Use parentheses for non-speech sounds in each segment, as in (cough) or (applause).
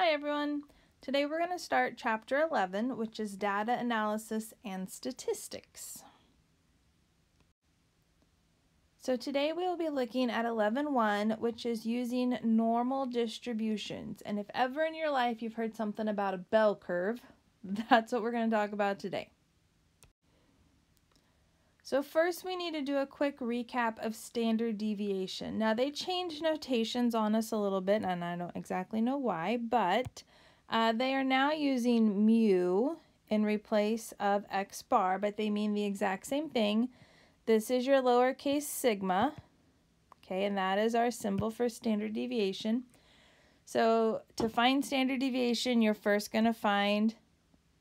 Hi everyone. Today we're going to start chapter 11, which is data analysis and statistics. So today we will be looking at 11.1, which is using normal distributions. And if ever in your life you've heard something about a bell curve, (laughs) that's what we're going to talk about today. So first we need to do a quick recap of standard deviation. Now they changed notations on us a little bit and I don't exactly know why, but uh, they are now using mu in replace of x bar, but they mean the exact same thing. This is your lowercase sigma, okay, and that is our symbol for standard deviation. So to find standard deviation, you're first going to find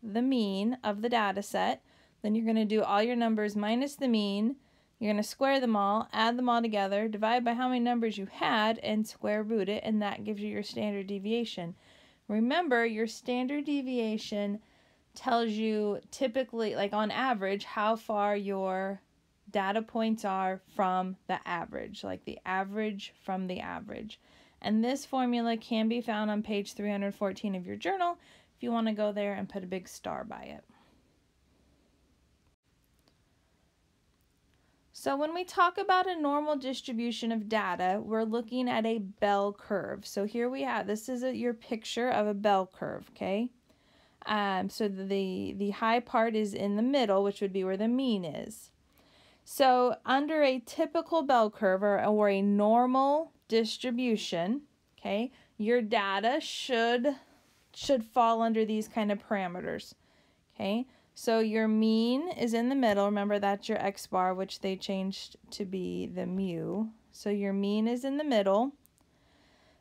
the mean of the data set. Then you're going to do all your numbers minus the mean. You're going to square them all, add them all together, divide by how many numbers you had, and square root it, and that gives you your standard deviation. Remember, your standard deviation tells you typically, like on average, how far your data points are from the average, like the average from the average. And this formula can be found on page 314 of your journal if you want to go there and put a big star by it. So when we talk about a normal distribution of data, we're looking at a bell curve. So here we have, this is a, your picture of a bell curve, okay? Um, so the, the high part is in the middle, which would be where the mean is. So under a typical bell curve or, or a normal distribution, okay, your data should, should fall under these kind of parameters, okay? So your mean is in the middle. Remember that's your x bar, which they changed to be the mu. So your mean is in the middle.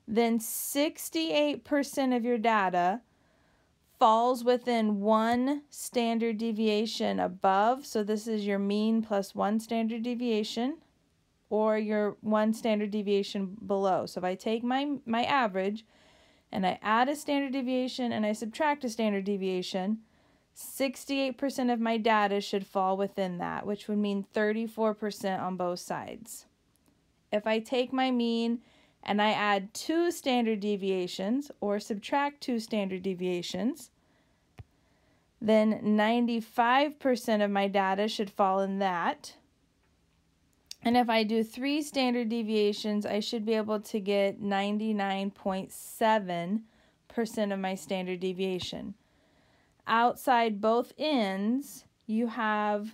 Then 68% of your data falls within one standard deviation above. So this is your mean plus one standard deviation or your one standard deviation below. So if I take my, my average and I add a standard deviation and I subtract a standard deviation, 68% of my data should fall within that, which would mean 34% on both sides. If I take my mean and I add two standard deviations or subtract two standard deviations, then 95% of my data should fall in that. And if I do three standard deviations, I should be able to get 99.7% of my standard deviation outside both ends, you have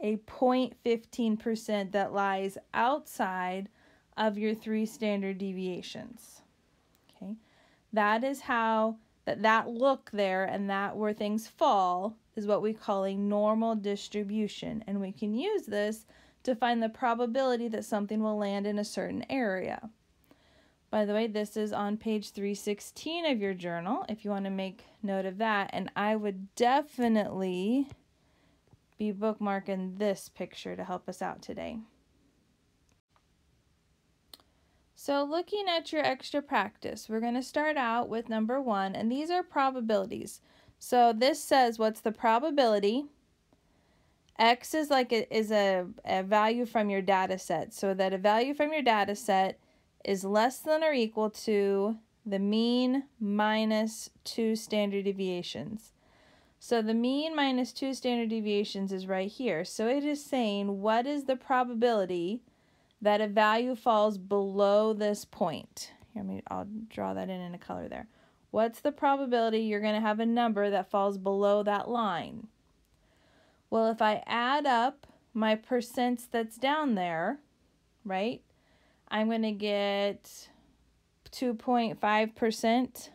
a 0.15% that lies outside of your three standard deviations. Okay, that is how that that look there and that where things fall is what we call a normal distribution, and we can use this to find the probability that something will land in a certain area. By the way, this is on page 316 of your journal if you want to make note of that. And I would definitely be bookmarking this picture to help us out today. So looking at your extra practice, we're going to start out with number one, and these are probabilities. So this says what's the probability? X is like a, is a, a value from your data set. So that a value from your data set is less than or equal to the mean minus two standard deviations. So the mean minus two standard deviations is right here. So it is saying what is the probability that a value falls below this point. Here, me, I'll draw that in in a color there. What's the probability you're going to have a number that falls below that line? Well, if I add up my percents that's down there, right, I'm going to get 2.5%.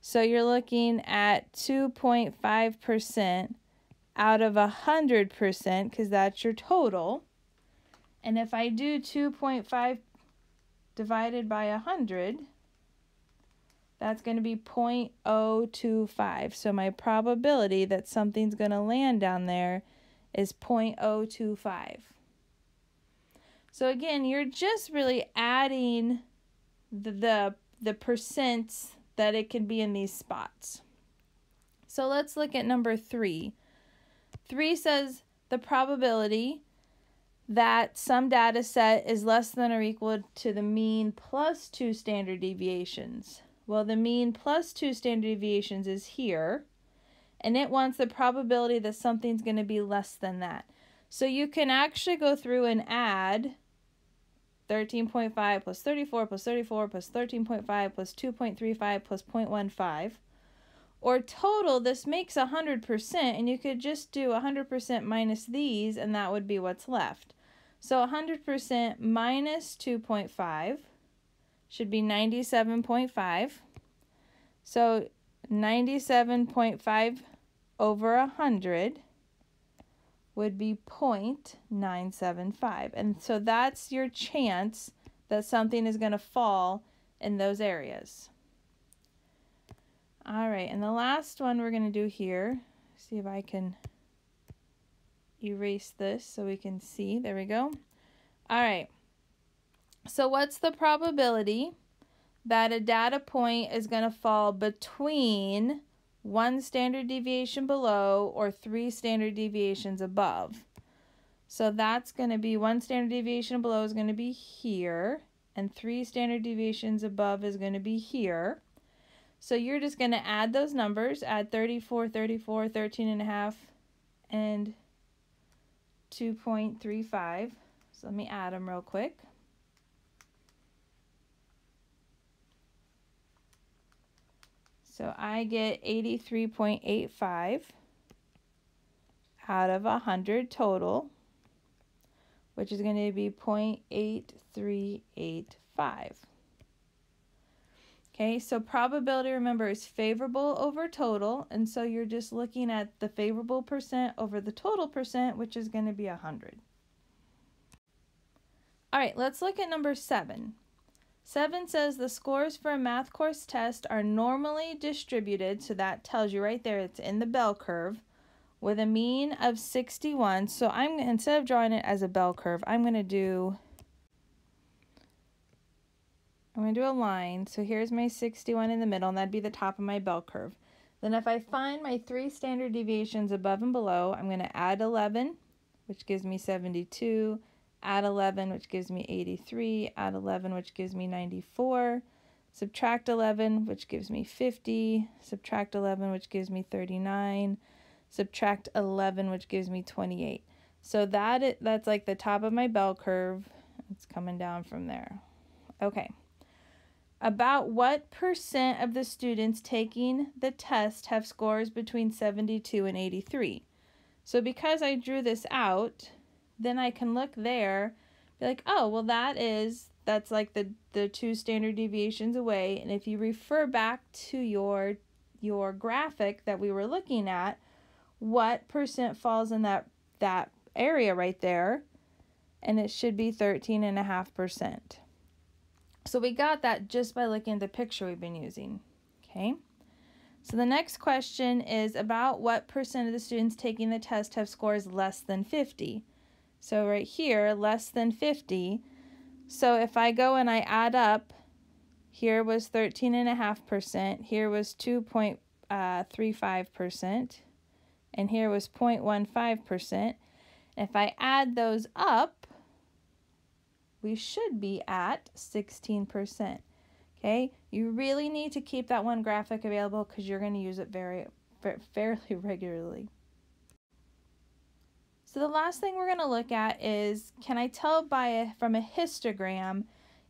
So you're looking at 2.5% out of 100% because that's your total. And if I do 2.5 divided by 100, that's going to be 0.025. So my probability that something's going to land down there is 0.025. So again, you're just really adding the, the, the percents that it can be in these spots. So let's look at number three. Three says the probability that some data set is less than or equal to the mean plus two standard deviations. Well, the mean plus two standard deviations is here, and it wants the probability that something's going to be less than that. So you can actually go through and add 13.5 plus 34 plus 34 plus 13.5 plus 2.35 plus 0.15. Or total, this makes 100%, and you could just do 100% minus these, and that would be what's left. So 100% minus 2.5 should be 97.5. So 97.5 over 100 would be 0.975. And so that's your chance that something is going to fall in those areas. All right, and the last one we're going to do here, see if I can erase this so we can see. There we go. All right. So what's the probability that a data point is going to fall between one standard deviation below or three standard deviations above? So that's going to be one standard deviation below is going to be here, and three standard deviations above is going to be here. So you're just going to add those numbers, add 34, 34, 13 and a half, and 2.35. So let me add them real quick. So I get 83.85 out of 100 total, which is going to be 0.8385. Okay, so probability, remember, is favorable over total, and so you're just looking at the favorable percent over the total percent, which is going to be 100. All right, let's look at number 7. 7 says the scores for a math course test are normally distributed, so that tells you right there it's in the bell curve, with a mean of 61. So I'm instead of drawing it as a bell curve, I'm going to do I'm going to do a line. So here's my 61 in the middle, and that'd be the top of my bell curve. Then if I find my three standard deviations above and below, I'm going to add 11, which gives me 72, add 11, which gives me 83, add 11, which gives me 94, subtract 11, which gives me 50, subtract 11, which gives me 39, subtract 11, which gives me 28. So that that's like the top of my bell curve. It's coming down from there. Okay about what percent of the students taking the test have scores between 72 and 83. So because I drew this out, then I can look there, be like, oh, well that is, that's like the, the two standard deviations away. And if you refer back to your, your graphic that we were looking at, what percent falls in that, that area right there, and it should be 13.5%. So we got that just by looking at the picture we've been using. Okay. So the next question is about what percent of the students taking the test have scores less than 50. So right here, less than 50. So if I go and I add up, here was 13.5%, here was 2.35%, uh, and here was 0.15%. If I add those up, we should be at 16%. Okay, you really need to keep that one graphic available because you're going to use it very (laughs) fairly regularly. So the last thing we're going to look at is can I tell by a, from a histogram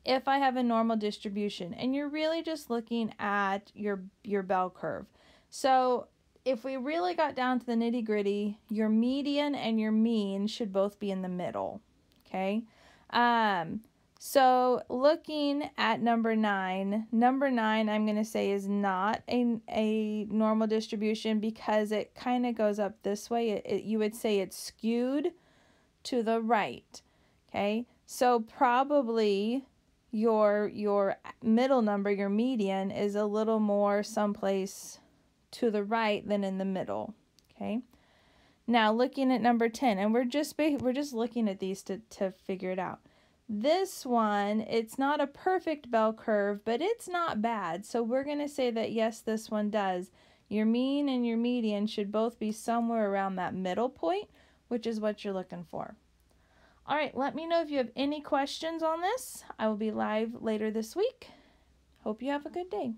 if I have a normal distribution? And you're really just looking at your your bell curve. So if we really got down to the nitty gritty, your median and your mean should both be in the middle. Okay. Um, so looking at number nine, number nine I'm going to say is not a, a normal distribution because it kind of goes up this way. It, it, you would say it's skewed to the right. Okay, so probably your your middle number, your median, is a little more someplace to the right than in the middle. Okay. Now looking at number 10, and we're just we're just looking at these to, to figure it out. This one, it's not a perfect bell curve, but it's not bad. So we're going to say that yes, this one does. Your mean and your median should both be somewhere around that middle point, which is what you're looking for. All right, let me know if you have any questions on this. I will be live later this week. Hope you have a good day.